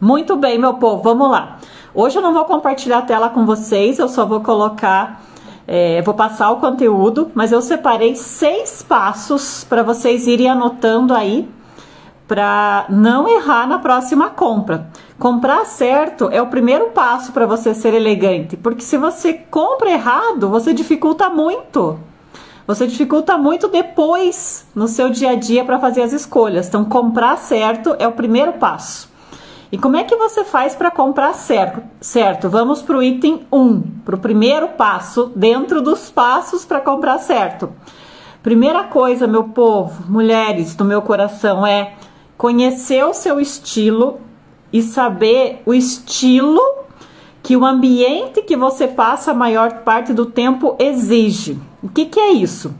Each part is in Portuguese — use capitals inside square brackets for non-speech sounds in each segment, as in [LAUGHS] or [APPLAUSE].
Muito bem, meu povo, vamos lá. Hoje eu não vou compartilhar a tela com vocês, eu só vou colocar, é, vou passar o conteúdo, mas eu separei seis passos para vocês irem anotando aí para não errar na próxima compra. Comprar certo é o primeiro passo para você ser elegante, porque se você compra errado, você dificulta muito. Você dificulta muito depois no seu dia a dia para fazer as escolhas. Então, comprar certo é o primeiro passo. E como é que você faz para comprar certo? Certo, vamos para o item 1, para o primeiro passo, dentro dos passos para comprar certo. Primeira coisa, meu povo, mulheres do meu coração, é conhecer o seu estilo e saber o estilo que o ambiente que você passa a maior parte do tempo exige. O que, que é isso?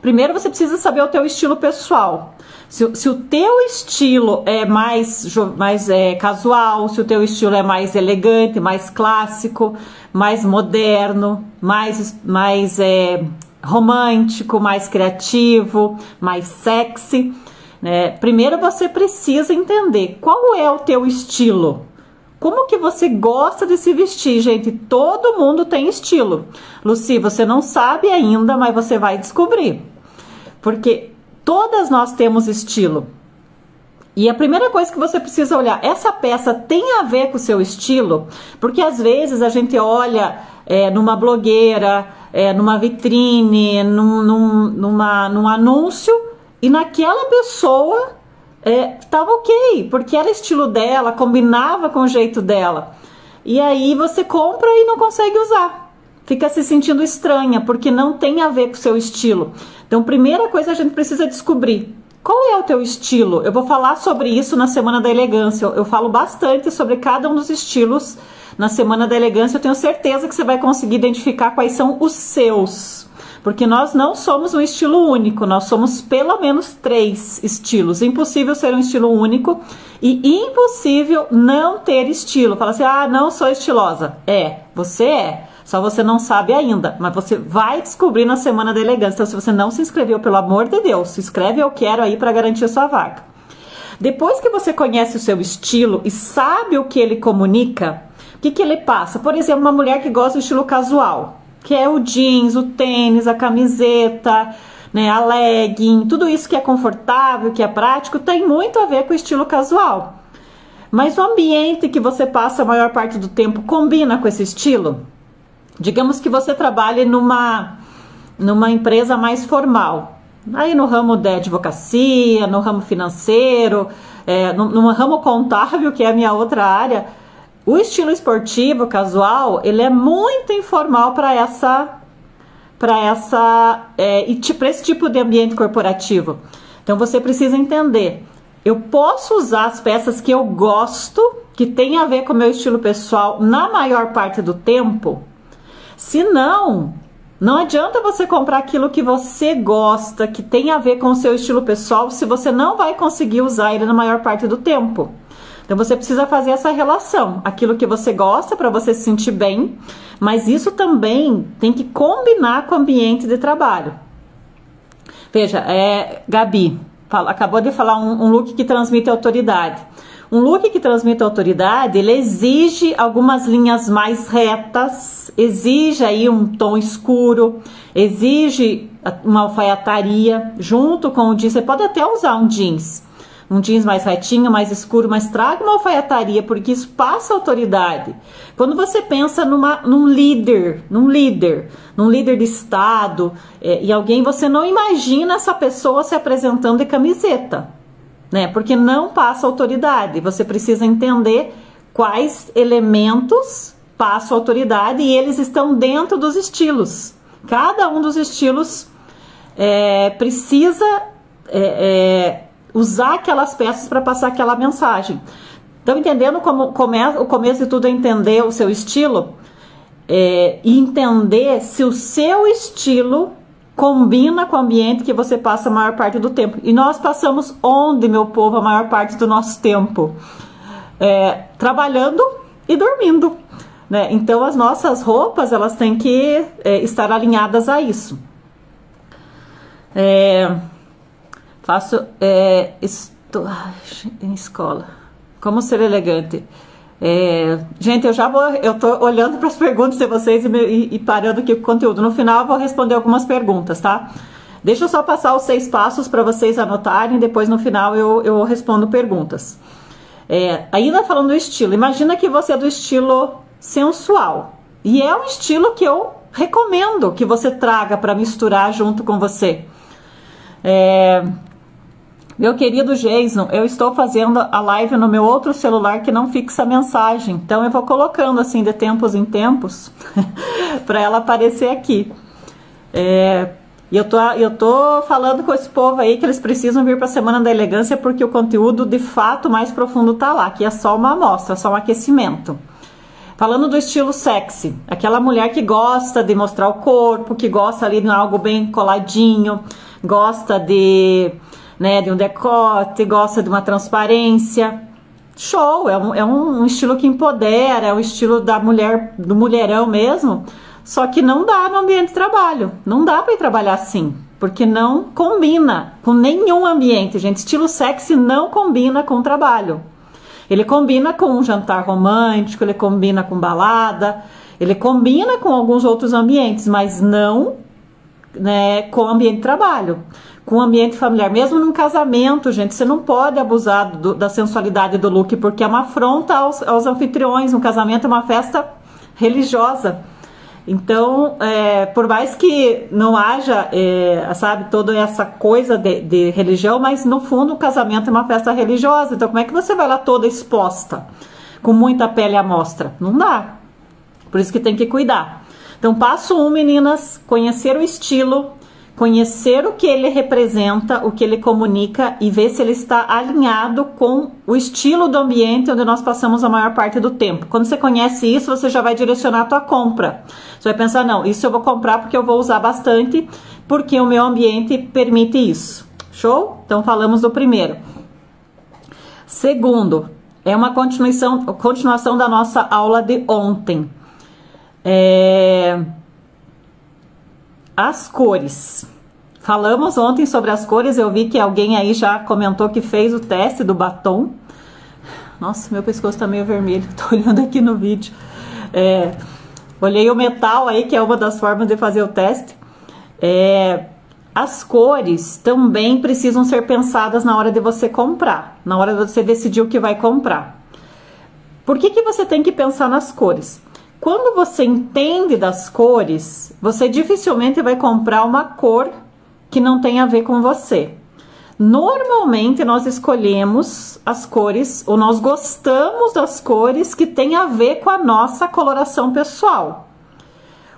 Primeiro você precisa saber o teu estilo pessoal. Se, se, o teu estilo é mais, mais é, casual, se o teu estilo é mais elegante, mais clássico, mais moderno, mais, mais é, romântico, mais criativo, mais sexy, né? primeiro você precisa entender qual é o teu estilo. Como que você gosta de se vestir, gente? Todo mundo tem estilo. Luci, você não sabe ainda, mas você vai descobrir. Porque Todas nós temos estilo. E a primeira coisa que você precisa olhar, essa peça tem a ver com o seu estilo? Porque às vezes a gente olha é, numa blogueira, é, numa vitrine, num, num, numa, num anúncio e naquela pessoa estava é, ok, porque era estilo dela, combinava com o jeito dela. E aí você compra e não consegue usar fica se sentindo estranha, porque não tem a ver com o seu estilo. Então, primeira coisa a gente precisa descobrir. Qual é o teu estilo? Eu vou falar sobre isso na Semana da Elegância. Eu falo bastante sobre cada um dos estilos na Semana da Elegância. Eu tenho certeza que você vai conseguir identificar quais são os seus. Porque nós não somos um estilo único, nós somos pelo menos três estilos. Impossível ser um estilo único e impossível não ter estilo. Fala assim, ah, não sou estilosa. É, você é. Só você não sabe ainda, mas você vai descobrir na Semana da Elegância. Então, se você não se inscreveu, pelo amor de Deus, se inscreve Eu Quero aí para garantir a sua vaga. Depois que você conhece o seu estilo e sabe o que ele comunica, o que, que ele passa? Por exemplo, uma mulher que gosta do estilo casual, que é o jeans, o tênis, a camiseta, né, a legging, tudo isso que é confortável, que é prático, tem muito a ver com o estilo casual. Mas o ambiente que você passa a maior parte do tempo combina com esse estilo? Digamos que você trabalhe numa, numa empresa mais formal, aí no ramo da advocacia, no ramo financeiro, é, no, no ramo contábil, que é a minha outra área, o estilo esportivo, casual, ele é muito informal para essa para essa é, e para esse tipo de ambiente corporativo. Então você precisa entender. Eu posso usar as peças que eu gosto, que tem a ver com o meu estilo pessoal, na maior parte do tempo, se não, não adianta você comprar aquilo que você gosta, que tem a ver com o seu estilo pessoal, se você não vai conseguir usar ele na maior parte do tempo. Então você precisa fazer essa relação, aquilo que você gosta para você se sentir bem, mas isso também tem que combinar com o ambiente de trabalho. Veja, é Gabi, fala, acabou de falar um, um look que transmite autoridade. Um look que transmite autoridade, ele exige algumas linhas mais retas, exige aí um tom escuro, exige uma alfaiataria junto com o jeans. Você pode até usar um jeans, um jeans mais retinho, mais escuro, mas traga uma alfaiataria, porque isso passa autoridade. Quando você pensa numa, num líder, num líder, num líder de estado, é, e alguém, você não imagina essa pessoa se apresentando de camiseta né? Porque não passa autoridade. Você precisa entender quais elementos passam autoridade e eles estão dentro dos estilos. Cada um dos estilos é, precisa é, é, usar aquelas peças para passar aquela mensagem. Estão entendendo como o começo de tudo é entender o seu estilo? É, e entender se o seu estilo combina com o ambiente que você passa a maior parte do tempo. E nós passamos onde, meu povo, a maior parte do nosso tempo? É, trabalhando e dormindo. Né? Então as nossas roupas elas têm que é, estar alinhadas a isso. É, faço é, estou em escola. Como ser elegante? É, gente, eu já vou, eu tô olhando para as perguntas de vocês e, e, e, parando aqui o conteúdo. No final eu vou responder algumas perguntas, tá? Deixa eu só passar os seis passos para vocês anotarem, depois no final eu, eu respondo perguntas. É, ainda falando do estilo, imagina que você é do estilo sensual. E é um estilo que eu recomendo que você traga para misturar junto com você. É, meu querido Jason, eu estou fazendo a live no meu outro celular que não fixa mensagem. Então eu vou colocando assim de tempos em tempos [LAUGHS] para ela aparecer aqui. É, e eu tô, eu tô falando com esse povo aí que eles precisam vir para a Semana da Elegância porque o conteúdo de fato mais profundo tá lá, que é só uma amostra, só um aquecimento. Falando do estilo sexy, aquela mulher que gosta de mostrar o corpo, que gosta ali de algo bem coladinho, gosta de né, de um decote, gosta de uma transparência. Show, é um, é um estilo que empodera, é o um estilo da mulher, do mulherão mesmo. Só que não dá no ambiente de trabalho. Não dá para ir trabalhar assim, porque não combina com nenhum ambiente, gente. Estilo sexy não combina com trabalho. Ele combina com um jantar romântico, ele combina com balada, ele combina com alguns outros ambientes, mas não né, com o ambiente de trabalho com o ambiente familiar. Mesmo num casamento, gente, você não pode abusar do, da sensualidade do look, porque é uma afronta aos, aos anfitriões. Um casamento é uma festa religiosa. Então, é, por mais que não haja, é, sabe, toda essa coisa de, de, religião, mas no fundo o casamento é uma festa religiosa. Então, como é que você vai lá toda exposta, com muita pele à mostra? Não dá. Por isso que tem que cuidar. Então, passo um, meninas, conhecer o estilo, conhecer o que ele representa, o que ele comunica e ver se ele está alinhado com o estilo do ambiente onde nós passamos a maior parte do tempo. Quando você conhece isso, você já vai direcionar a tua compra. Você vai pensar, não, isso eu vou comprar porque eu vou usar bastante, porque o meu ambiente permite isso. Show? Então falamos do primeiro. Segundo, é uma continuação, continuação da nossa aula de ontem. É as cores. Falamos ontem sobre as cores, eu vi que alguém aí já comentou que fez o teste do batom. Nossa, meu pescoço tá meio vermelho, [LAUGHS] tô olhando aqui no vídeo. É, olhei o metal aí, que é uma das formas de fazer o teste. É, as cores também precisam ser pensadas na hora de você comprar, na hora de você decidir o que vai comprar. Por que, que você tem que pensar nas cores? Quando você entende das cores, você dificilmente vai comprar uma cor que não tem a ver com você. Normalmente nós escolhemos as cores ou nós gostamos das cores que tem a ver com a nossa coloração pessoal.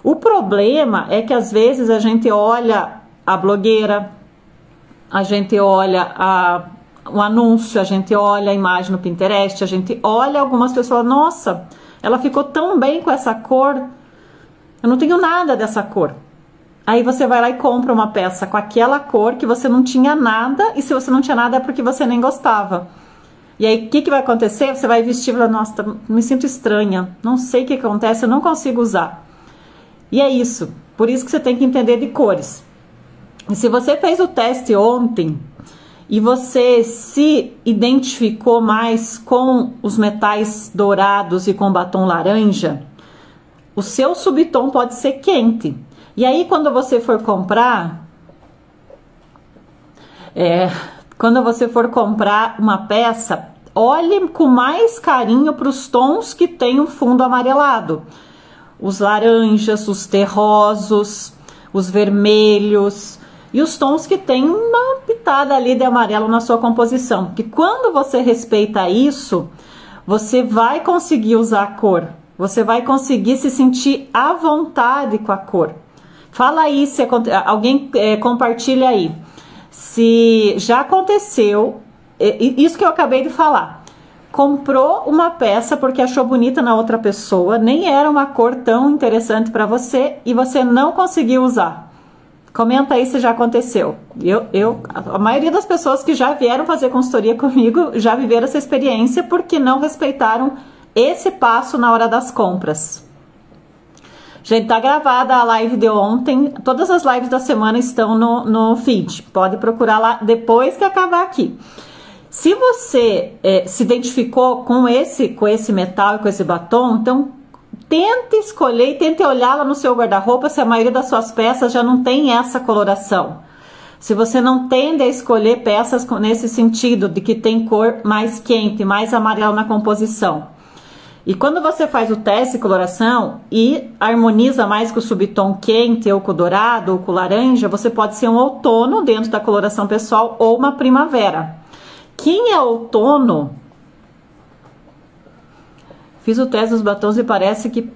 O problema é que às vezes a gente olha a blogueira, a gente olha a, o anúncio, a gente olha a imagem no Pinterest, a gente olha algumas pessoas, nossa, ela ficou tão bem com essa cor. Eu não tenho nada dessa cor. Aí você vai lá e compra uma peça com aquela cor que você não tinha nada, e se você não tinha nada é porque você nem gostava. E aí, o que, que vai acontecer? Você vai vestir e falar, nossa, me sinto estranha, não sei o que acontece, eu não consigo usar. E é isso. Por isso que você tem que entender de cores. E se você fez o teste ontem, e você se identificou mais com os metais dourados e com batom laranja, o seu subtom pode ser quente. E aí, quando você for comprar, é, quando você for comprar uma peça, olhe com mais carinho para os tons que tem o fundo amarelado. Os laranjas, os terrosos, os vermelhos, e os tons que tem uma pitada ali de amarelo na sua composição. Que quando você respeita isso, você vai conseguir usar a cor, você vai conseguir se sentir à vontade com a cor. Fala aí se alguém é, compartilha aí. Se já aconteceu, isso que eu acabei de falar. Comprou uma peça porque achou bonita na outra pessoa, nem era uma cor tão interessante para você e você não conseguiu usar. Comenta aí se já aconteceu. Eu, eu, a maioria das pessoas que já vieram fazer consultoria comigo já viveram essa experiência porque não respeitaram esse passo na hora das compras. Gente, tá gravada a live de ontem. Todas as lives da semana estão no, no feed. Pode procurar lá depois que acabar aqui. Se você é, se identificou com esse, com esse metal e com esse batom, então tente escolher e tente olhar lá no seu guarda-roupa se a maioria das suas peças já não tem essa coloração. Se você não tende a escolher peças nesse sentido de que tem cor mais quente, mais amarelo na composição. E quando você faz o teste de coloração e harmoniza mais com o subtom quente, ou com o dourado, ou com o laranja, você pode ser um outono dentro da coloração pessoal ou uma primavera. Quem é outono? Fiz o teste dos batons e parece que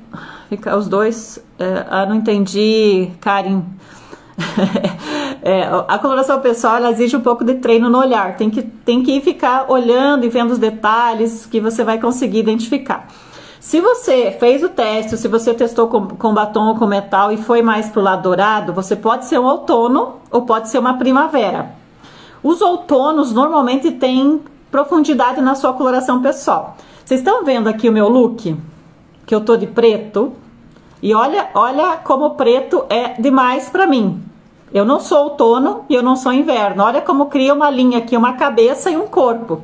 fica os dois. É, ah, não entendi, Karim. [LAUGHS] é, a coloração pessoal ela exige um pouco de treino no olhar. Tem que, tem que ficar olhando e vendo os detalhes que você vai conseguir identificar. Se você fez o teste, se você testou com, com batom ou com metal e foi mais pro lado dourado, você pode ser um outono ou pode ser uma primavera. Os outonos normalmente têm profundidade na sua coloração pessoal. Vocês estão vendo aqui o meu look? Que eu tô de preto. E olha, olha como preto é demais para mim. Eu não sou outono e eu não sou inverno. Olha como cria uma linha aqui, uma cabeça e um corpo.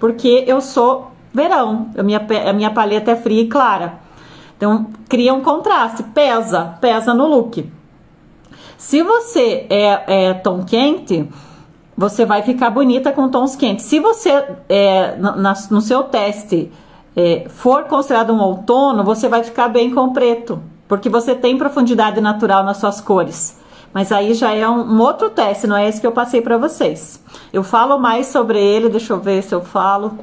Porque eu sou verão. A minha, a minha paleta é fria e clara. Então, cria um contraste, pesa, pesa no look. Se você é, é tom quente, você vai ficar bonita com tons quentes. Se você, é, na, no seu teste, é, for considerado um outono, você vai ficar bem com preto, porque você tem profundidade natural nas suas cores. Mas aí já é um, um outro teste, não é esse que eu passei para vocês. Eu falo mais sobre ele, deixa eu ver se eu falo.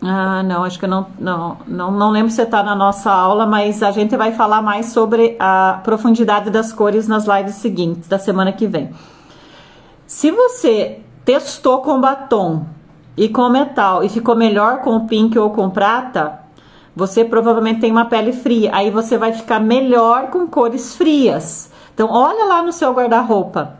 Ah, não, acho que não, não, não, não lembro se está na nossa aula, mas a gente vai falar mais sobre a profundidade das cores nas lives seguintes, da semana que vem. Se você testou com batom e com metal e ficou melhor com o pink ou com prata, você provavelmente tem uma pele fria. Aí você vai ficar melhor com cores frias. Então, olha lá no seu guarda-roupa.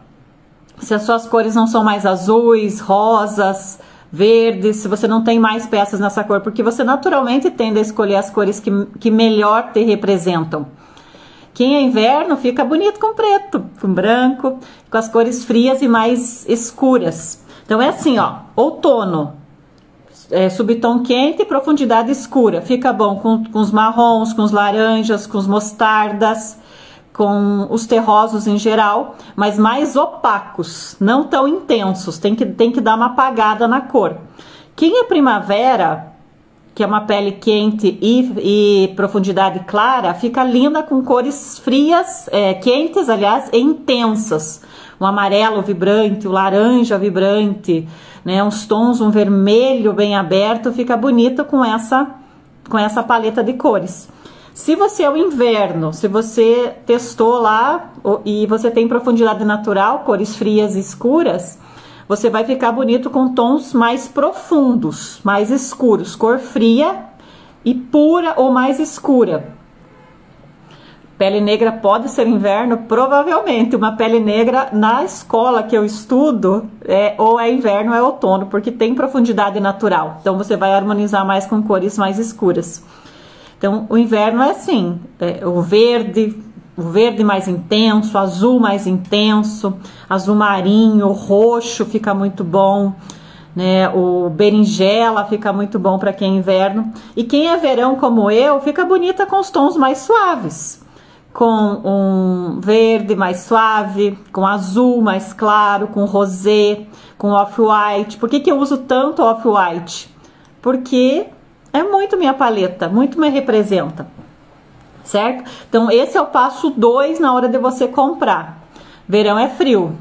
Se as suas cores não são mais azuis, rosas, verdes, se você não tem mais peças nessa cor, porque você naturalmente tende a escolher as cores que, que melhor te representam. Quem é inverno fica bonito com preto, com branco, com as cores frias e mais escuras. Então é assim, ó, outono, é, subtom quente e profundidade escura. Fica bom com, com os marrons, com os laranjas, com os mostardas com os terrosos em geral, mas mais opacos, não tão intensos, tem que, tem que dar uma apagada na cor. Quem é primavera, que é uma pele quente e, e profundidade clara, fica linda com cores frias, é, quentes, aliás, e intensas. O amarelo vibrante, o laranja vibrante, né, uns tons, um vermelho bem aberto, fica bonito com essa, com essa paleta de cores. Se você é o inverno, se você testou lá e você tem profundidade natural, cores frias e escuras, você vai ficar bonito com tons mais profundos, mais escuros, cor fria e pura ou mais escura. Pele negra pode ser inverno? Provavelmente. Uma pele negra na escola que eu estudo, é, ou é inverno ou é outono, porque tem profundidade natural. Então você vai harmonizar mais com cores mais escuras. Então, o inverno é assim: é, o verde, o verde mais intenso, azul mais intenso, azul marinho, roxo fica muito bom, né? O berinjela fica muito bom para quem é inverno. E quem é verão como eu, fica bonita com os tons mais suaves. Com um verde mais suave, com azul mais claro, com rosé, com off-white. Por que, que eu uso tanto off-white? Porque é muito minha paleta, muito me representa. Certo? Então, esse é o passo 2 na hora de você comprar. Verão é frio.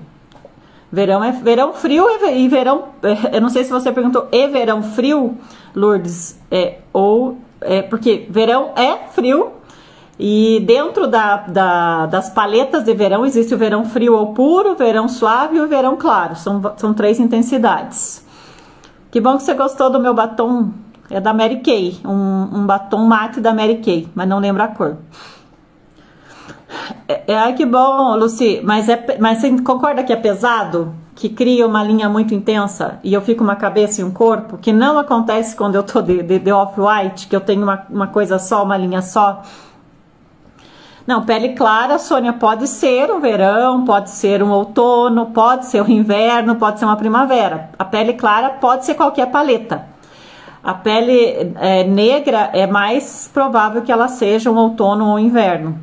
Verão é verão frio e verão. Eu não sei se você perguntou e verão frio, Lourdes, é, ou é, porque verão é frio e dentro da, da, das paletas de verão existe o verão frio ou puro, verão suave e o verão claro. São, são três intensidades. Que bom que você gostou do meu batom é da Mary Kay, um, um batom mate da Mary Kay, mas não lembro a cor. É, é, ai, que bom, Lucy, mas, é, mas você concorda que é pesado? Que cria uma linha muito intensa e eu fico uma cabeça e um corpo? Que não acontece quando eu tô de, de, de off-white, que eu tenho uma, uma coisa só, uma linha só. Não, pele clara, Sônia, pode ser um verão, pode ser um outono, pode ser um inverno, pode ser uma primavera. A pele clara pode ser qualquer paleta. A pele é, negra é mais provável que ela seja um outono ou inverno.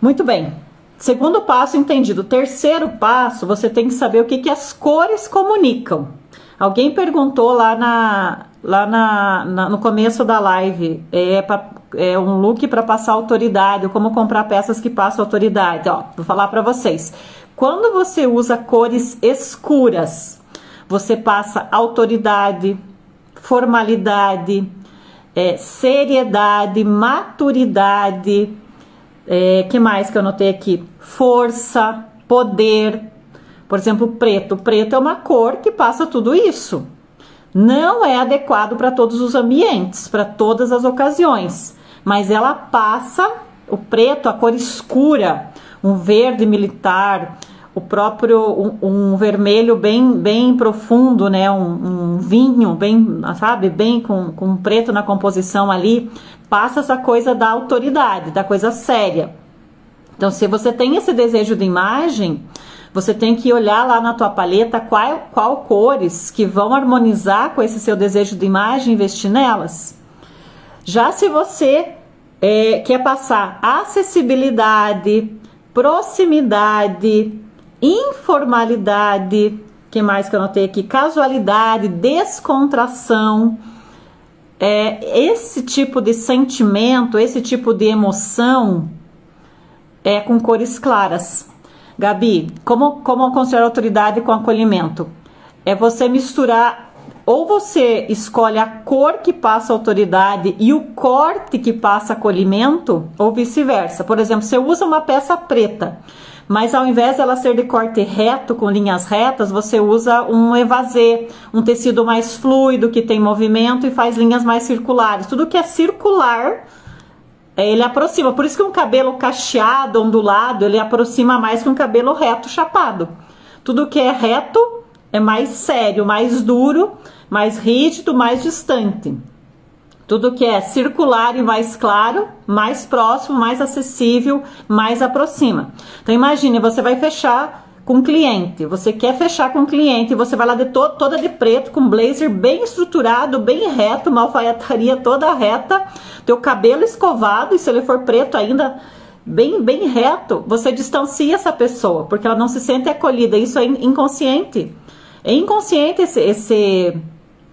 Muito bem. Segundo passo entendido. Terceiro passo, você tem que saber o que, que as cores comunicam. Alguém perguntou lá na, lá na, na, no começo da live, é, pra, é um look para passar autoridade, como comprar peças que passam autoridade. Ó, vou falar para vocês. Quando você usa cores escuras, você passa autoridade, formalidade, é, seriedade, maturidade, é, que mais que eu anotei aqui? Força, poder. Por exemplo, preto. Preto é uma cor que passa tudo isso. Não é adequado para todos os ambientes, para todas as ocasiões, mas ela passa o preto, a cor escura, um verde militar, o próprio um, um, vermelho bem bem profundo, né, um, um, vinho bem, sabe, bem com, com preto na composição ali, passa essa coisa da autoridade, da coisa séria. Então, se você tem esse desejo de imagem, você tem que olhar lá na tua paleta qual, qual cores que vão harmonizar com esse seu desejo de imagem e investir nelas. Já se você é, quer passar acessibilidade, proximidade, informalidade, que mais que eu notei aqui? Casualidade, descontração. É, esse tipo de sentimento, esse tipo de emoção é com cores claras. Gabi, como, como considerar autoridade com acolhimento? É você misturar, ou você escolhe a cor que passa autoridade e o corte que passa acolhimento, ou vice-versa. Por exemplo, você usa uma peça preta mas ao invés dela ser de corte reto, com linhas retas, você usa um evasê, um tecido mais fluido, que tem movimento e faz linhas mais circulares. Tudo que é circular, é, ele aproxima. Por isso que um cabelo cacheado, ondulado, ele aproxima mais que um cabelo reto, chapado. Tudo que é reto é mais sério, mais duro, mais rígido, mais distante. Tudo que é circular e mais claro, mais próximo, mais acessível, mais aproxima. Então imagine, você vai fechar com cliente, você quer fechar com cliente, você vai lá de to toda de preto, com blazer bem estruturado, bem reto, uma alfaiataria toda reta, teu cabelo escovado, e se ele for preto ainda, bem, bem reto, você distancia essa pessoa, porque ela não se sente acolhida, isso é inconsciente. É inconsciente esse, esse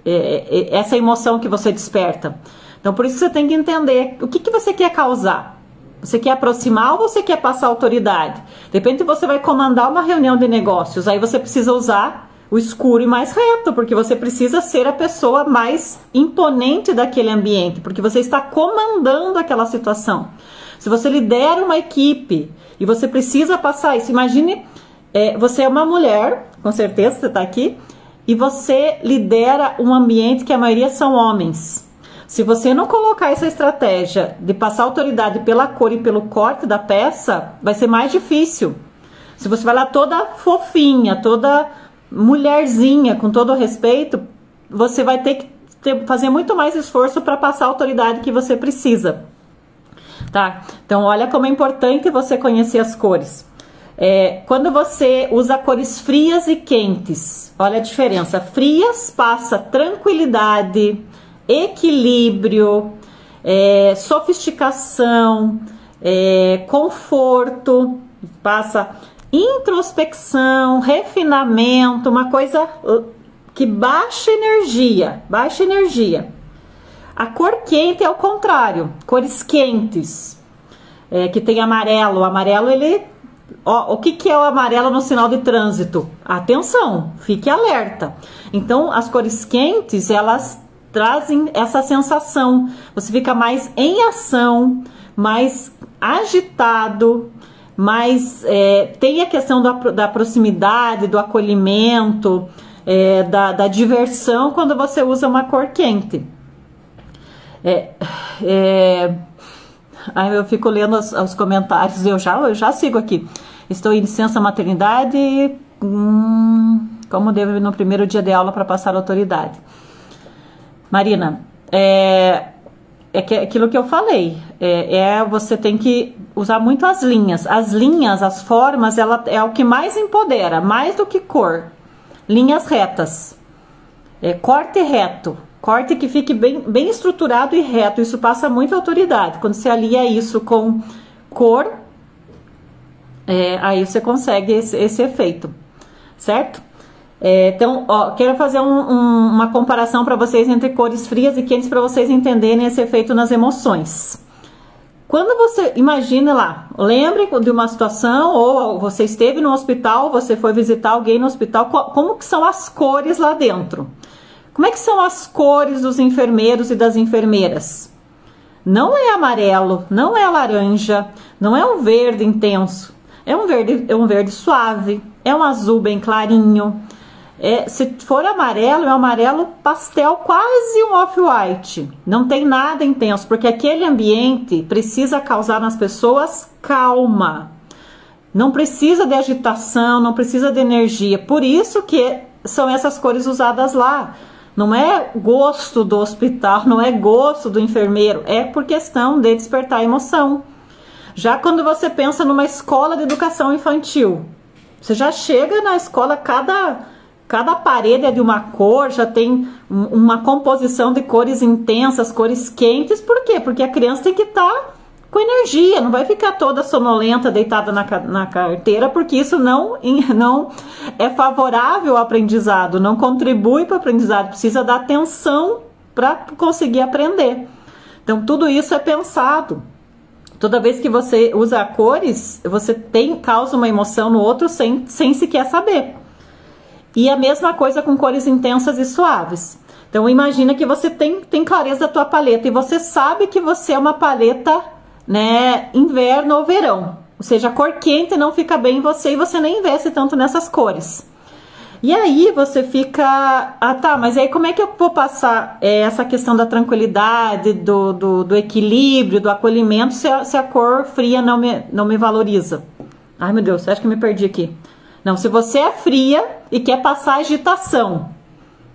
é, é, essa emoção que você desperta. Então, por isso você tem que entender o que, que você quer causar. Você quer aproximar ou você quer passar autoridade? De repente você vai comandar uma reunião de negócios, aí você precisa usar o escuro e mais reto, porque você precisa ser a pessoa mais imponente daquele ambiente, porque você está comandando aquela situação. Se você lidera uma equipe e você precisa passar isso, imagine, é, você é uma mulher, com certeza você está aqui, e você lidera um ambiente que a maioria são homens. Se você não colocar essa estratégia de passar autoridade pela cor e pelo corte da peça, vai ser mais difícil. Se você vai lá toda fofinha, toda mulherzinha, com todo respeito, você vai ter que ter, fazer muito mais esforço para passar a autoridade que você precisa. Tá? Então, olha como é importante você conhecer as cores. É, quando você usa cores frias e quentes, olha a diferença. Frias passa tranquilidade, equilíbrio, é, sofisticação, é, conforto, passa introspecção, refinamento, uma coisa uh, que baixa energia, baixa energia. A cor quente é o contrário, cores quentes, é, que tem amarelo. O amarelo ele Ó, o que, que é o amarelo no sinal de trânsito? Atenção, fique alerta. Então, as cores quentes, elas trazem essa sensação. Você fica mais em ação, mais agitado, mais é, tem a questão da, da proximidade, do acolhimento, é, da, da, diversão quando você usa uma cor quente. É, é Aí eu fico lendo os, os comentários, eu já, eu já sigo aqui. Estou em licença maternidade, hum, como devo no primeiro dia de aula para passar autoridade. Marina, é, é que, aquilo que eu falei. É, é, você tem que usar muito as linhas. As linhas, as formas, ela é o que mais empodera, mais do que cor. Linhas retas. É, corte reto. Corte que fique bem, bem estruturado e reto. Isso passa muita autoridade. Quando você alia isso com cor, é, aí você consegue esse, esse efeito, certo? É, então, ó, quero fazer um, um, uma comparação para vocês entre cores frias e quentes para vocês entenderem esse efeito nas emoções. Quando você imagina lá, lembre de uma situação ou você esteve no hospital, você foi visitar alguém no hospital, como que são as cores lá dentro? Como é que são as cores dos enfermeiros e das enfermeiras? Não é amarelo, não é laranja, não é um verde intenso. É um verde, é um verde suave, é um azul bem clarinho. É, se for amarelo, é um amarelo pastel, quase um off-white. Não tem nada intenso, porque aquele ambiente precisa causar nas pessoas calma. Não precisa de agitação, não precisa de energia. Por isso que são essas cores usadas lá. Não é gosto do hospital, [LAUGHS] não é gosto do enfermeiro, é por questão de despertar emoção. Já quando você pensa numa escola de educação infantil, você já chega na escola, cada, cada parede é de uma cor, já tem uma composição de cores intensas, cores quentes, por quê? Porque a criança tem que estar tá com energia, não vai ficar toda sonolenta, deitada na, na carteira, porque isso não, não é favorável ao aprendizado, não contribui para o aprendizado, precisa dar atenção para conseguir aprender. Então, tudo isso é pensado. Toda vez que você usa cores, você tem causa uma emoção no outro sem, sem sequer saber. E a mesma coisa com cores intensas e suaves. Então imagina que você tem, tem clareza da tua paleta e você sabe que você é uma paleta né, inverno ou verão. Ou seja, a cor quente não fica bem em você e você nem investe tanto nessas cores. E aí você fica, ah tá, mas aí como é que eu vou passar é, essa questão da tranquilidade, do, do, do equilíbrio, do acolhimento, se a, se a, cor fria não me, não me valoriza? Ai meu Deus, acho que me perdi aqui. Não, se você é fria e quer passar agitação,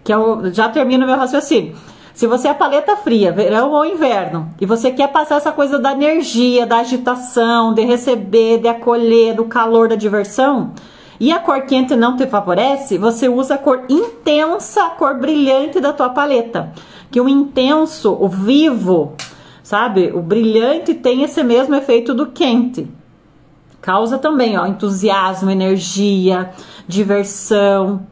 que eu já termino meu raciocínio. Se você é paleta fria, verão ou inverno, e você quer passar essa coisa da energia, da agitação, de receber, de acolher, do calor, da diversão, e a cor quente não te favorece, você usa a cor intensa, a cor brilhante da tua paleta. Que o intenso, o vivo, sabe? O brilhante tem esse mesmo efeito do quente. Causa também, ó, entusiasmo, energia, diversão.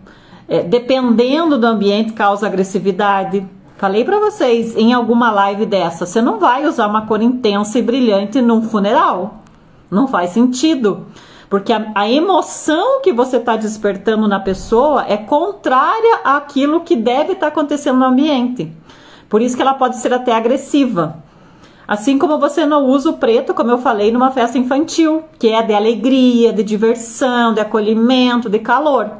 É, dependendo do ambiente, causa agressividade. Falei para vocês em alguma live dessa, você não vai usar uma cor intensa e brilhante num funeral. Não faz sentido. Porque a, a emoção que você está despertando na pessoa é contrária àquilo que deve estar tá acontecendo no ambiente. Por isso que ela pode ser até agressiva. Assim como você não usa o preto, como eu falei, numa festa infantil, que é de alegria, de diversão, de acolhimento, de calor.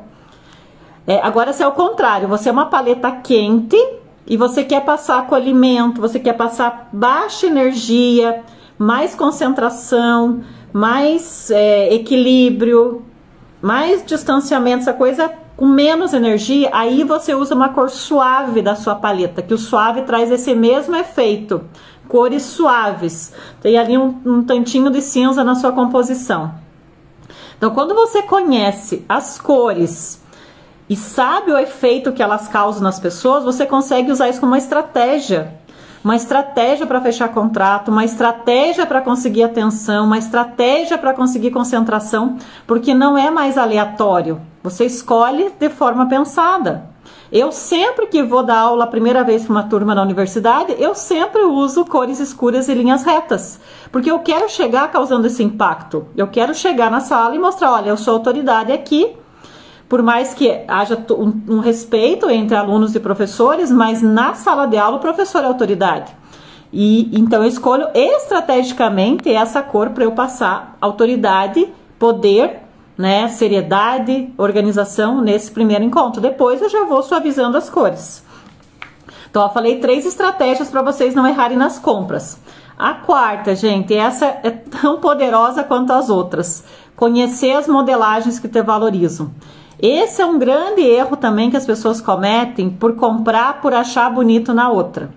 É, agora, se é o contrário, você é uma paleta quente e você quer passar acolhimento, você quer passar baixa energia, mais concentração, mais é, equilíbrio, mais distanciamento, essa coisa com menos energia, aí você usa uma cor suave da sua paleta, que o suave traz esse mesmo efeito. Cores suaves. Tem ali um, um tantinho de cinza na sua composição. Então, quando você conhece as cores e sabe o efeito que elas causam nas pessoas, você consegue usar isso como uma estratégia. Uma estratégia para fechar contrato, uma estratégia para conseguir atenção, uma estratégia para conseguir concentração, porque não é mais aleatório. Você escolhe de forma pensada. Eu sempre que vou dar aula a primeira vez para uma turma na universidade, eu sempre uso cores escuras e linhas retas, porque eu quero chegar causando esse impacto. Eu quero chegar na sala e mostrar, olha, eu sou autoridade aqui, por mais que haja um, um respeito entre alunos e professores, mas na sala de aula o professor é autoridade. E então eu escolho estrategicamente essa cor para eu passar autoridade, poder, né, seriedade, organização nesse primeiro encontro. Depois eu já vou suavizando as cores. Então, eu falei três estratégias para vocês não errarem nas compras. A quarta, gente, essa é tão poderosa quanto as outras. Conhecer as modelagens que te valorizam. Esse é um grande erro também que as pessoas cometem por comprar por achar bonito na outra.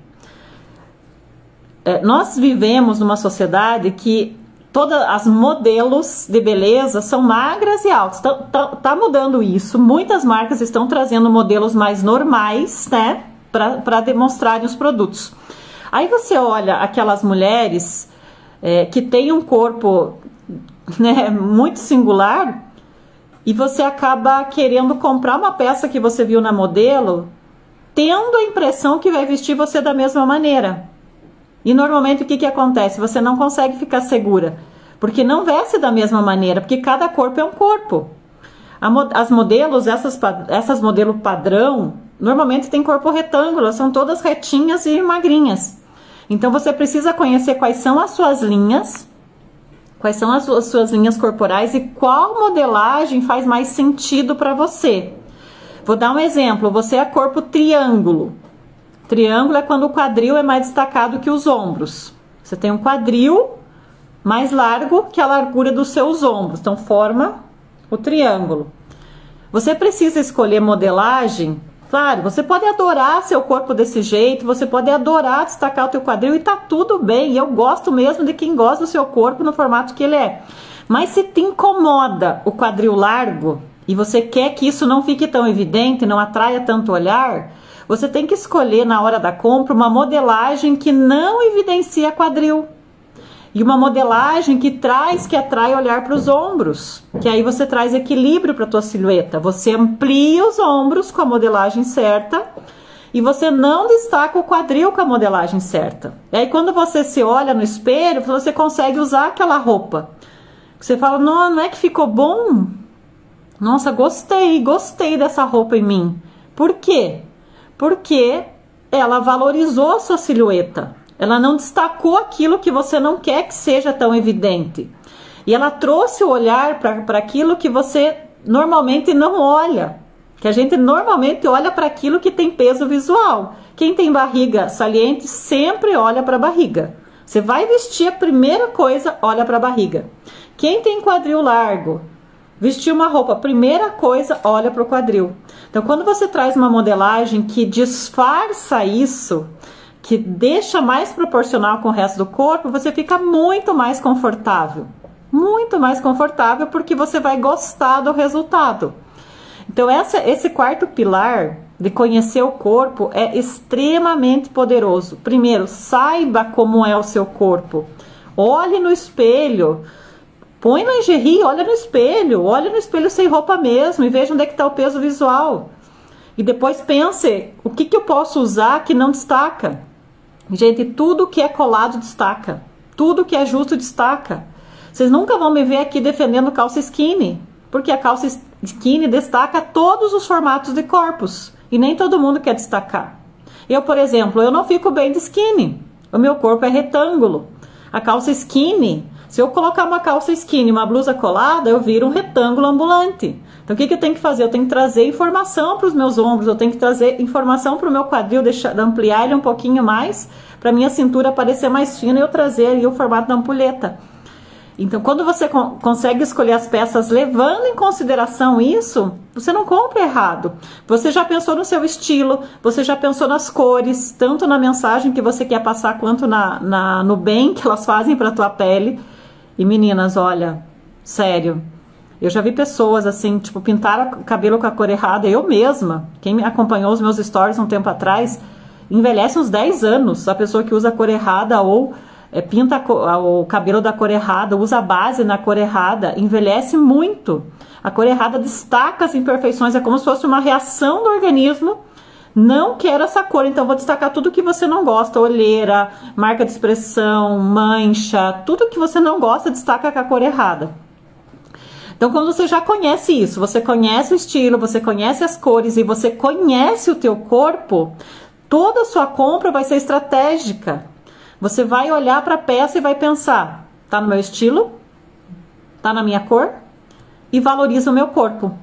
é, nós vivemos numa sociedade que todas as modelos de beleza são magras e altas. Tá, tá, tá, mudando isso. Muitas marcas estão trazendo modelos mais normais, né, para demonstrarem os produtos. Aí você olha aquelas mulheres é, que têm um corpo né, muito singular e você acaba querendo comprar uma peça que você viu na modelo, tendo a impressão que vai vestir você da mesma maneira. E normalmente o que, que acontece? Você não consegue ficar segura, porque não veste da mesma maneira, porque cada corpo é um corpo. As modelos, essas, essas modelo padrão, normalmente tem corpo retângulo, são todas retinhas e magrinhas. Então você precisa conhecer quais são as suas linhas Quais são as suas, linhas corporais e qual modelagem faz mais sentido para você? Vou dar um exemplo. Você é corpo triângulo. Triângulo é quando o quadril é mais destacado que os ombros. Você tem um quadril mais largo que a largura dos seus ombros. Então forma o triângulo. Você precisa escolher modelagem Claro, você pode adorar seu corpo desse jeito, você pode adorar destacar o teu quadril e tá tudo bem. Eu gosto mesmo de quem gosta do seu corpo no formato que ele é. Mas se te incomoda o quadril largo e você quer que isso não fique tão evidente, não atraia tanto olhar, você tem que escolher na hora da compra uma modelagem que não evidencia quadril e uma modelagem que traz, que atrai olhar para os ombros, que aí você traz equilíbrio para a tua silhueta. Você amplia os ombros com a modelagem certa e você não destaca o quadril com a modelagem certa. E aí quando você se olha no espelho, você consegue usar aquela roupa. Você fala, não, não é que ficou bom? Nossa, gostei, gostei dessa roupa em mim. Por quê? Porque ela valorizou a sua silhueta. Ela não destacou aquilo que você não quer que seja tão evidente. E ela trouxe o olhar para aquilo que você normalmente não olha. Que a gente normalmente olha para aquilo que tem peso visual. Quem tem barriga saliente sempre olha para a barriga. Você vai vestir a primeira coisa, olha para a barriga. Quem tem quadril largo, vestir uma roupa, primeira coisa, olha para o quadril. Então, quando você traz uma modelagem que disfarça isso, que deixa mais proporcional com o resto do corpo, você fica muito mais confortável. Muito mais confortável porque você vai gostar do resultado. Então, essa, esse quarto pilar de conhecer o corpo é extremamente poderoso. Primeiro, saiba como é o seu corpo. Olhe no espelho. Põe lingerie, olha no espelho. Olha no espelho sem roupa mesmo e veja onde é que está o peso visual. E depois pense, o que, que eu posso usar que não destaca? Gente, tudo que é colado destaca. Tudo que é justo destaca. Vocês nunca vão me ver aqui defendendo calça skinny, porque a calça skinny destaca todos os formatos de corpos e nem todo mundo quer destacar. Eu, por exemplo, eu não fico bem de skinny. O meu corpo é retângulo. A calça skinny, se eu colocar uma calça skinny, uma blusa colada, eu viro um retângulo ambulante. Então, o que, que eu tenho que fazer? Eu tenho que trazer informação para os meus ombros, eu tenho que trazer informação para o meu quadril, deixar, ampliar ele um pouquinho mais, para minha cintura parecer mais fina e eu trazer ali o formato da ampulheta. Então, quando você con consegue escolher as peças levando em consideração isso, você não compra errado. Você já pensou no seu estilo, você já pensou nas cores, tanto na mensagem que você quer passar quanto na, na no bem que elas fazem para tua pele. E meninas, olha, sério, eu já vi pessoas assim, tipo, pintar o cabelo com a cor errada. Eu mesma, quem me acompanhou os meus stories um tempo atrás, envelhece uns 10 anos. A pessoa que usa a cor errada ou é, pinta o cabelo da cor errada, usa a base na cor errada, envelhece muito. A cor errada destaca as imperfeições, é como se fosse uma reação do organismo. Não quero essa cor, então vou destacar tudo que você não gosta: olheira, marca de expressão, mancha, tudo que você não gosta, destaca com a cor errada. Então, quando você já conhece isso, você conhece o estilo, você conhece as cores e você conhece o teu corpo, toda a sua compra vai ser estratégica. Você vai olhar para a peça e vai pensar: tá no meu estilo? Tá na minha cor? E valoriza o meu corpo.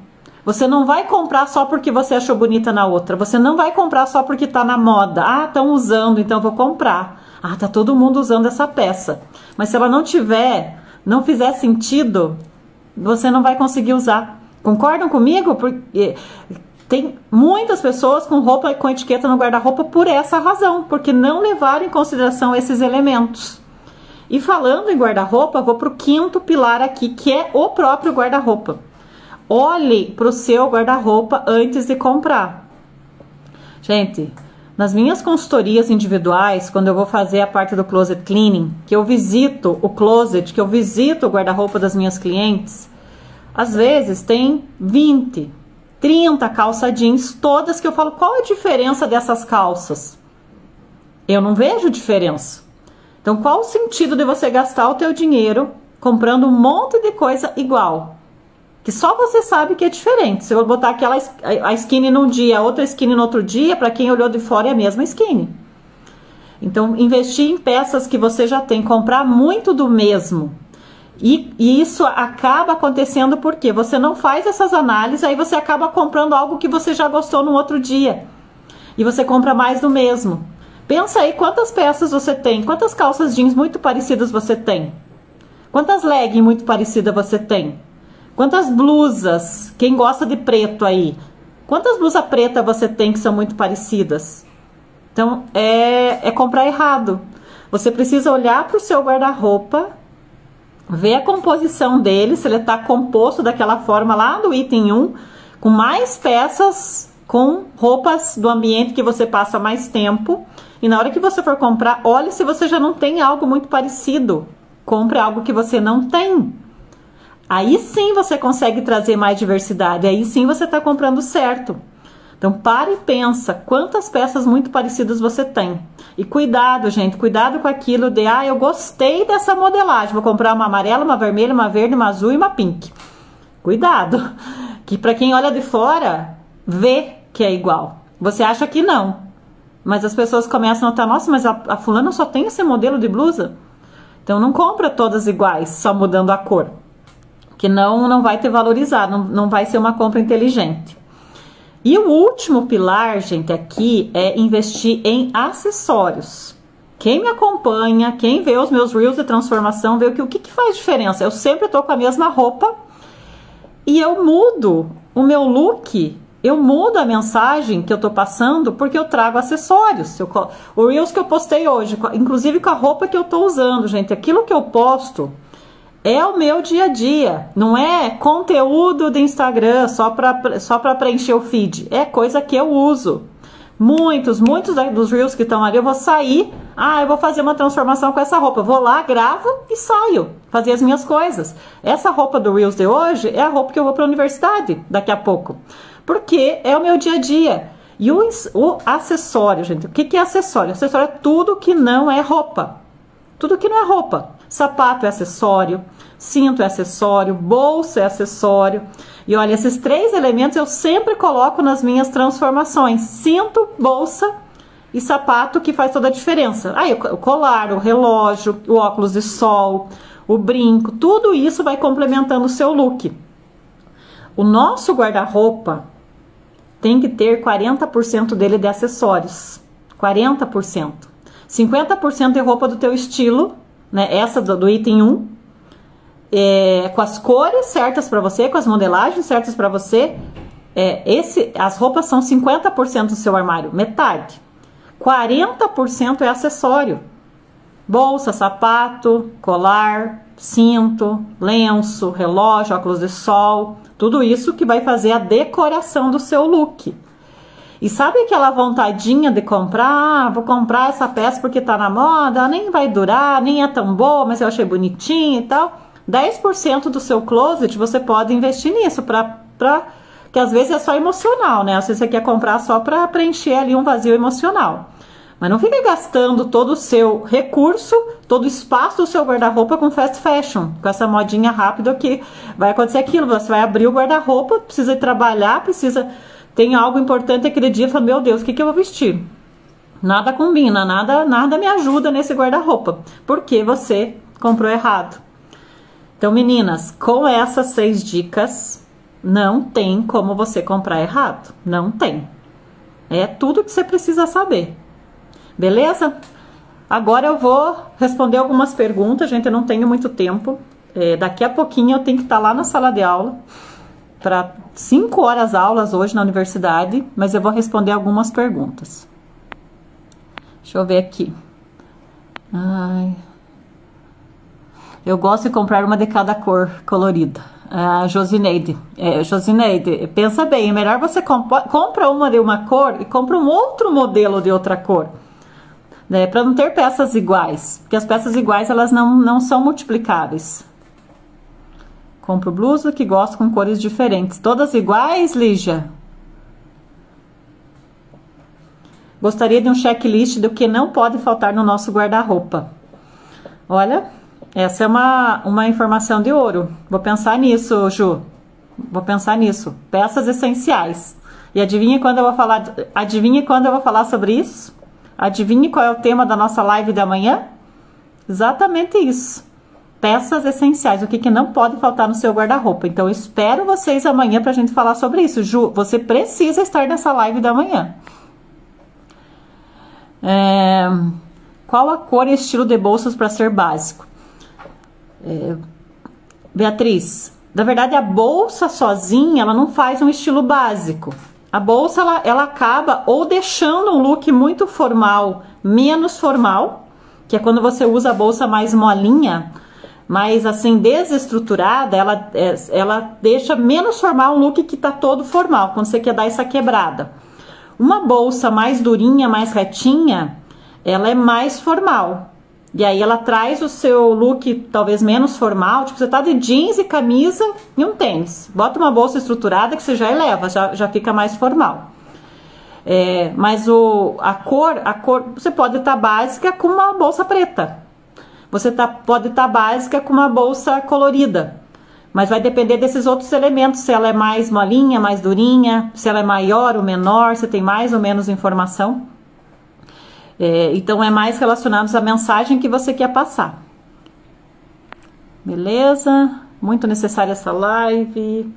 Você não vai comprar só porque você achou bonita na outra. Você não vai comprar só porque tá na moda. Ah, estão usando, então vou comprar. Ah, tá todo mundo usando essa peça. Mas se ela não tiver, não fizer sentido, você não vai conseguir usar. Concordam comigo? Porque Tem muitas pessoas com roupa com etiqueta no guarda-roupa por essa razão, porque não levaram em consideração esses elementos. E falando em guarda-roupa, vou para o quinto pilar aqui, que é o próprio guarda-roupa. Olhe para o seu guarda-roupa antes de comprar. Gente, nas minhas consultorias individuais, quando eu vou fazer a parte do closet cleaning, que eu visito o closet, que eu visito o guarda-roupa das minhas clientes, às vezes tem 20, 30 calça jeans, todas que eu falo, qual a diferença dessas calças? Eu não vejo diferença. Então, qual o sentido de você gastar o teu dinheiro comprando um monte de coisa igual? Que só você sabe que é diferente. Se eu botar aquela a skinny num dia, outra skinny no outro dia, para quem olhou de fora é a mesma skinny. Então, investir em peças que você já tem, comprar muito do mesmo, e, e, isso acaba acontecendo porque você não faz essas análises, aí você acaba comprando algo que você já gostou no outro dia. E você compra mais do mesmo. Pensa aí quantas peças você tem, quantas calças jeans muito parecidas você tem. Quantas leggings muito parecidas você tem? Quantas blusas, quem gosta de preto aí? Quantas blusas preta você tem que são muito parecidas? Então, é, é comprar errado. Você precisa olhar para o seu guarda-roupa ver a composição dele, se ele está composto daquela forma lá do item 1, com mais peças, com roupas do ambiente que você passa mais tempo. E na hora que você for comprar, olhe se você já não tem algo muito parecido. Compre algo que você não tem. Aí sim você consegue trazer mais diversidade, aí sim você está comprando certo. Então pare e pensa quantas peças muito parecidas você tem. E cuidado, gente, cuidado com aquilo de ah, eu gostei dessa modelagem, vou comprar uma amarela, uma vermelha, uma verde, uma azul e uma pink. Cuidado, [LAUGHS] que para quem olha de fora, vê que é igual. Você acha que não. Mas as pessoas começam a notar, nossa, mas a, a fulana só tem esse modelo de blusa. Então não compra todas iguais, só mudando a cor. Que não não vai ter valorizado, não, não vai ser uma compra inteligente. E o último pilar, gente, aqui é investir em acessórios. Quem me acompanha, quem vê os meus reels de transformação, vê que o que, que faz diferença. Eu sempre tô com a mesma roupa e eu mudo o meu look, eu mudo a mensagem que eu tô passando porque eu trago acessórios. Eu, o reels que eu postei hoje, inclusive com a roupa que eu tô usando, gente, aquilo que eu posto é o meu dia a dia, não é conteúdo do Instagram só para só preencher o feed, é coisa que eu uso. Muitos, muitos dos reels que estão ali, eu vou sair, ah, eu vou fazer uma transformação com essa roupa. Vou lá, gravo e saio, fazer as minhas coisas. Essa roupa do reels de hoje é a roupa que eu vou para a universidade daqui a pouco, porque é o meu dia a dia. E o, o acessório, gente, o que, que é acessório? Acessório é tudo que não é roupa. Tudo que não é roupa. Sapato é acessório, cinto é acessório, bolsa é acessório. E olha, esses três elementos eu sempre coloco nas minhas transformações: cinto, bolsa e sapato, que faz toda a diferença. Aí o colar, o relógio, o óculos de sol, o brinco, tudo isso vai complementando o seu look. O nosso guarda-roupa tem que ter 40% dele de acessórios. 40%. 50% é roupa do teu estilo, né? Essa do, do item 1, é, com as cores certas para você, com as modelagens certas para você. É, esse, as roupas são 50% do seu armário, metade. 40% é acessório. Bolsa, sapato, colar, cinto, lenço, relógio, óculos de sol, tudo isso que vai fazer a decoração do seu look. E sabe aquela vontadinha de comprar? Ah, vou comprar essa peça porque tá na moda, nem vai durar, nem é tão boa, mas eu achei bonitinha e tal. 10% do seu closet você pode investir nisso para que às vezes é só emocional, né? Às vezes você quer comprar só para preencher ali um vazio emocional. Mas não fique gastando todo o seu recurso, todo o espaço do seu guarda-roupa com fast fashion, com essa modinha rápida que vai acontecer aquilo. Você vai abrir o guarda-roupa, precisa trabalhar, precisa tem algo importante aquele dia, fala, meu Deus, o que, que eu vou vestir? Nada combina, nada, nada me ajuda nesse guarda-roupa, porque você comprou errado. Então, meninas, com essas seis dicas, não tem como você comprar errado. Não tem. É tudo que você precisa saber. Beleza? Agora eu vou responder algumas perguntas, gente. Eu não tenho muito tempo. É, daqui a pouquinho eu tenho que estar lá na sala de aula para cinco horas aulas hoje na universidade, mas eu vou responder algumas perguntas. Deixa eu ver aqui. Ai. Eu gosto de comprar uma de cada cor colorida. Ah, Josineide. É, Josineide, pensa bem, é melhor você comp compra uma de uma cor e compra um outro modelo de outra cor. Né, para não ter peças iguais, porque as peças iguais elas não, não são multiplicáveis. Compro blusa que gosto com cores diferentes. Todas iguais, Lígia? Gostaria de um checklist do que não pode faltar no nosso guarda-roupa. Olha, essa é uma, uma informação de ouro. Vou pensar nisso, Ju. Vou pensar nisso. Peças essenciais. E adivinha quando eu vou falar, adivinha quando eu vou falar sobre isso? Adivinhe qual é o tema da nossa live da manhã? Exatamente isso peças essenciais, o que, que não pode faltar no seu guarda-roupa. Então, espero vocês amanhã para a gente falar sobre isso. Ju, você precisa estar nessa live da manhã. É, qual a cor e estilo de bolsas para ser básico? É, Beatriz, na verdade, a bolsa sozinha ela não faz um estilo básico. A bolsa ela, ela acaba ou deixando um look muito formal, menos formal, que é quando você usa a bolsa mais molinha mas assim, desestruturada, ela, é, ela deixa menos formal um look que tá todo formal, quando você quer dar essa quebrada. Uma bolsa mais durinha, mais retinha, ela é mais formal. E aí ela traz o seu look talvez menos formal, tipo, você tá de jeans e camisa e um tênis. Bota uma bolsa estruturada que você já eleva, já, já fica mais formal. É, mas o, a cor, a cor, você pode estar tá básica com uma bolsa preta. Você tá, pode estar tá básica com uma bolsa colorida, mas vai depender desses outros elementos, se ela é mais molinha, mais durinha, se ela é maior ou menor, se tem mais ou menos informação. É, então é mais relacionado à mensagem que você quer passar. Beleza? Muito necessária essa live.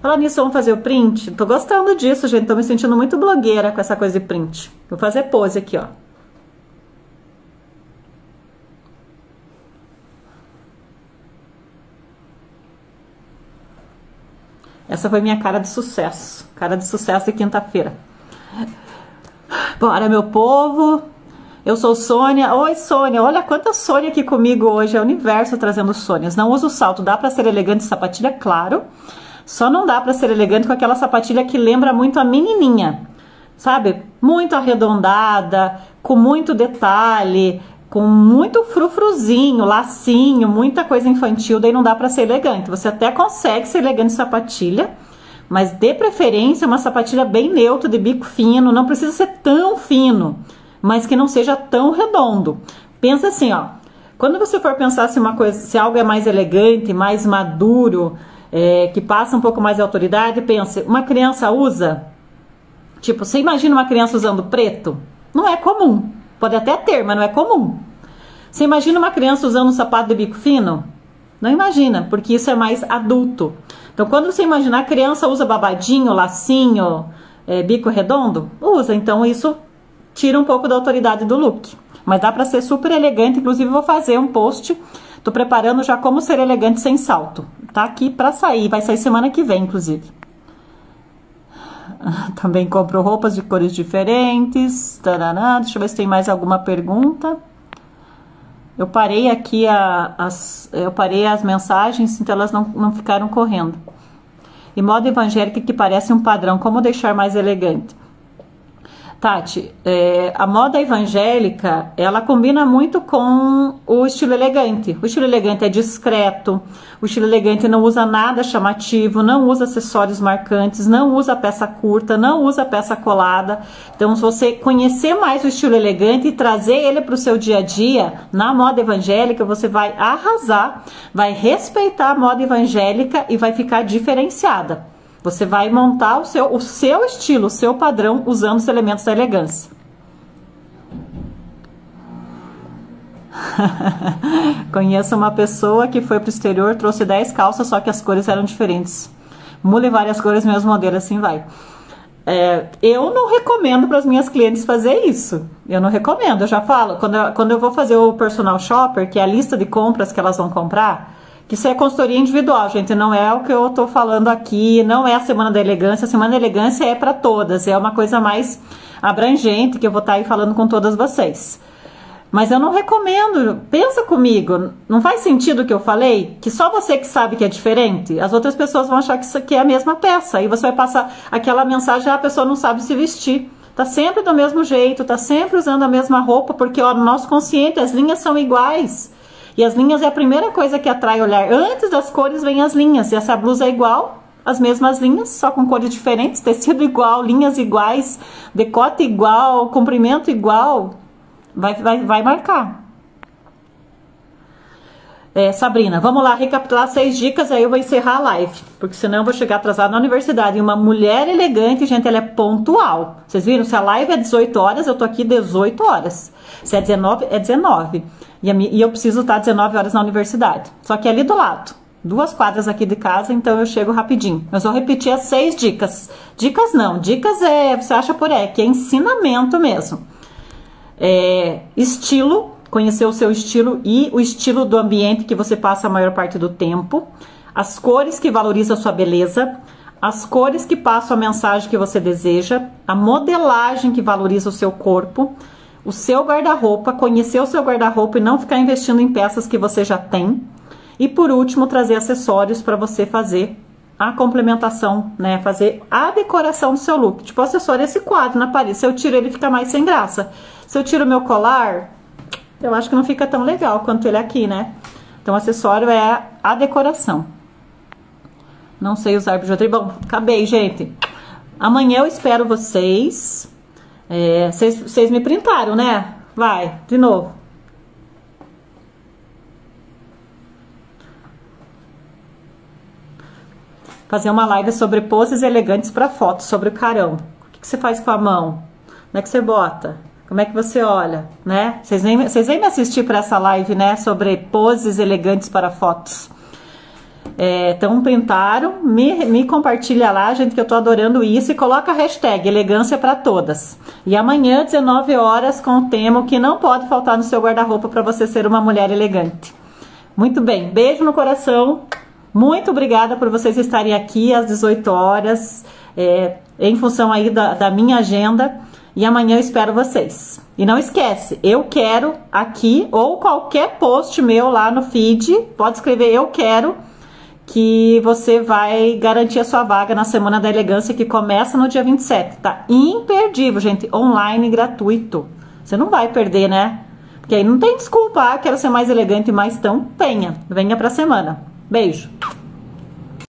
Falar nisso, vamos fazer o print? Tô gostando disso, gente. Tô me sentindo muito blogueira com essa coisa de print. Vou fazer pose aqui, ó. Essa foi minha cara de sucesso. Cara de sucesso de quinta-feira. Bora, meu povo. Eu sou Sônia. Oi, Sônia. Olha quanta Sônia aqui comigo hoje. É o universo trazendo Sônias. Não uso salto. Dá para ser elegante sapatilha? Claro. Só não dá para ser elegante com aquela sapatilha que lembra muito a menininha. Sabe? Muito arredondada, com muito detalhe, com muito frufruzinho, lacinho, muita coisa infantil, daí não dá para ser elegante. Você até consegue ser elegante sapatilha, mas de preferência uma sapatilha bem neutra, de bico fino, não precisa ser tão fino, mas que não seja tão redondo. Pensa assim, ó, quando você for pensar se uma coisa, se algo é mais elegante, mais maduro, é, que passa um pouco mais de autoridade, pense, uma criança usa, tipo, você imagina uma criança usando preto? Não é comum. Pode até ter, mas não é comum. Você imagina uma criança usando um sapato de bico fino? Não imagina, porque isso é mais adulto. Então, quando você imaginar a criança usa babadinho, lacinho, é, bico redondo, usa. Então, isso tira um pouco da autoridade do look. Mas dá para ser super elegante. Inclusive, vou fazer um post. Tô preparando já como ser elegante sem salto. Tá aqui para sair. Vai sair semana que vem, inclusive. [LAUGHS] Também compro roupas de cores diferentes. Tarará. Deixa eu ver se tem mais alguma pergunta. Eu parei aqui a, as, eu parei as mensagens, então elas não, não ficaram correndo. E moda evangélica que parece um padrão, como deixar mais elegante? Tati, é, a moda evangélica, ela combina muito com o estilo elegante. O estilo elegante é discreto, o estilo elegante não usa nada chamativo, não usa acessórios marcantes, não usa peça curta, não usa peça colada. Então, se você conhecer mais o estilo elegante e trazer ele para o seu dia a dia, na moda evangélica, você vai arrasar, vai respeitar a moda evangélica e vai ficar diferenciada. Você vai montar o seu, o seu estilo, o seu padrão, usando os elementos da elegância. [LAUGHS] Conheço uma pessoa que foi para o exterior, trouxe 10 calças, só que as cores eram diferentes. Mule várias cores, meus modelos, assim vai. É, eu não recomendo para as minhas clientes fazer isso. Eu não recomendo. Eu já falo, quando eu, quando eu vou fazer o personal shopper, que é a lista de compras que elas vão comprar, Que isso é consultoria individual, gente, não é o que eu tô falando aqui, não é a Semana da Elegância. A Semana da Elegância é para todas, é uma coisa mais abrangente que eu vou estar tá aí falando com todas vocês. Mas eu não recomendo. Pensa comigo, não faz sentido o que eu falei? Que só você que sabe que é diferente? As outras pessoas vão achar que isso aqui é a mesma peça. Aí você vai passar aquela mensagem, ah, a pessoa não sabe se vestir. Tá sempre do mesmo jeito, tá sempre usando a mesma roupa, porque ó, no nosso consciente as linhas são iguais. E as linhas é a primeira coisa que atrai olhar. Antes das cores vem as linhas. E essa blusa é igual, as mesmas linhas, só com cores diferentes, [LAUGHS] tecido igual, linhas iguais, decote igual, comprimento igual vai, vai, vai marcar. É, Sabrina, vamos lá recapitular seis dicas, aí eu vou encerrar a live, porque senão eu vou chegar atrasado na universidade. E uma mulher elegante, gente, ela é pontual. Vocês viram? Se a live é 18 horas, eu tô aqui 18 horas. Se é 19, é 19. E, e eu preciso estar 19 horas na universidade. Só que ali do lado. Duas quadras aqui de casa, então eu chego rapidinho. Eu só repetir as seis dicas. Dicas não, dicas é, você acha por aí, que é ensinamento mesmo é, estilo, conhecer o seu estilo e o estilo do ambiente que você passa a maior parte do tempo, as cores que valorizam a sua beleza, as cores que passam a mensagem que você deseja, a modelagem que valoriza o seu corpo, o seu guarda-roupa, conhecer o seu guarda-roupa e não ficar investindo em peças que você já tem. E por último, trazer acessórios para você fazer a complementação, né? Fazer a decoração do seu look. Tipo, acessório é esse quadro na parede. Se eu tiro ele, fica mais sem graça. Se eu tiro meu colar, eu acho que não fica tão legal quanto ele aqui, né? Então, acessório é a decoração. Não sei usar bijuteria. Bom, acabei, gente. Amanhã eu espero vocês. Vocês, é, me printaram, né? Vai, de novo. Fazer uma live sobre poses elegantes para fotos, sobre o carão. O que, você faz com a mão? Como é que você bota? Como é que você olha, né? Vocês vêm, vocês me assistir para essa live, né? Sobre poses elegantes para fotos. É, então printaram, me, me compartilha lá, gente, que eu tô adorando isso e coloca a hashtag elegância para todas. E amanhã, 19 horas, com o tema que não pode faltar no seu guarda-roupa para você ser uma mulher elegante. Muito bem, beijo no coração. Muito obrigada por vocês estarem aqui às 18 horas, é, em função aí da, da minha agenda. E amanhã eu espero vocês. E não esquece, eu quero aqui ou qualquer post meu lá no feed, pode escrever eu quero que você vai garantir a sua vaga na Semana da Elegância que começa no dia 27, tá? Imperdível, gente, online gratuito. Você não vai perder, né? Porque aí não tem desculpa, ah, quero ser mais elegante, mas então venha, venha pra semana. Beijo.